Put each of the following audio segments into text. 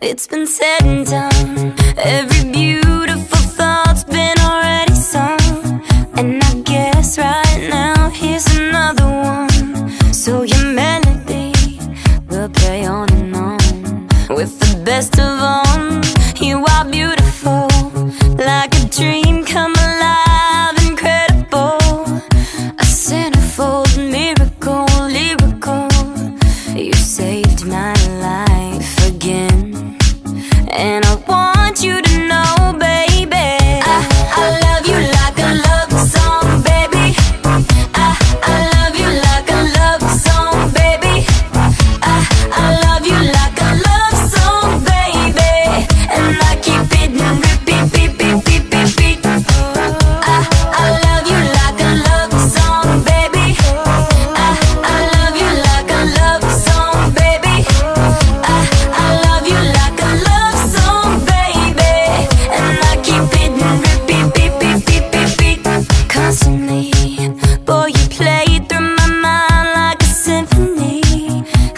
It's been said and done. Every beautiful thought's been already sung. And I guess right now here's another one. So your melody will play on and on. With the best of all ah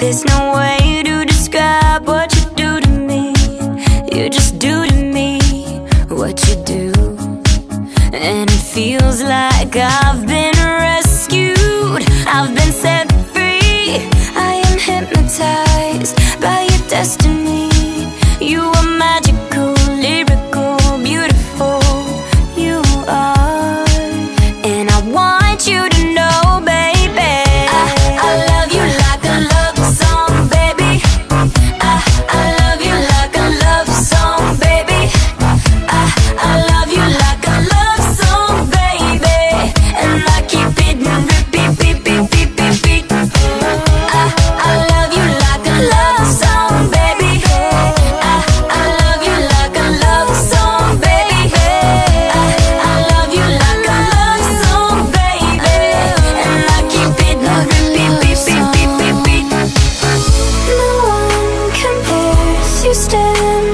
There's no way to describe what you do to me. You just do to me what you do. And it feels like I